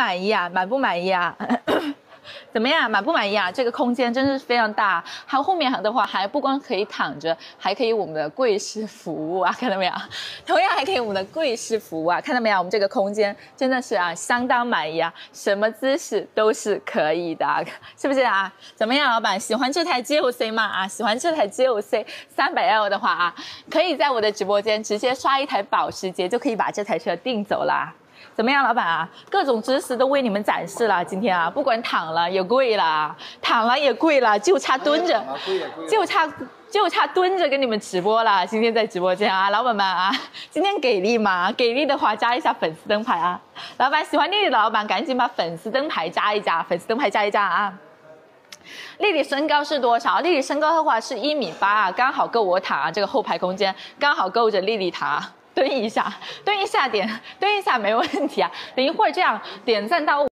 满意啊？满不满意啊？怎么样？满不满意啊？这个空间真的是非常大，还有后面的话还不光可以躺着，还可以我们的柜式服务啊，看到没有？同样还可以我们的柜式服务啊，看到没有？我们这个空间真的是啊，相当满意啊，什么姿势都是可以的，是不是啊？怎么样，老板喜欢这台 GOC 吗？啊，喜欢这台 GOC 三百 L 的话啊，可以在我的直播间直接刷一台保时捷就可以把这台车订走啦。怎么样，老板啊？各种知识都为你们展示了。今天啊，不管躺了也跪了，躺了也跪了，就差蹲着，就差就差蹲着跟你们直播了。今天在直播间啊，老板们啊，今天给力吗？给力的话加一下粉丝灯牌啊！老板喜欢丽丽的老板赶紧把粉丝灯牌加一加，粉丝灯牌加一加啊！丽丽身高是多少？丽丽身高的话是一米八啊，刚好够我躺啊，这个后排空间刚好够着丽丽躺。蹲一下，蹲一下点，蹲一下没问题啊。等一会儿这样点赞到。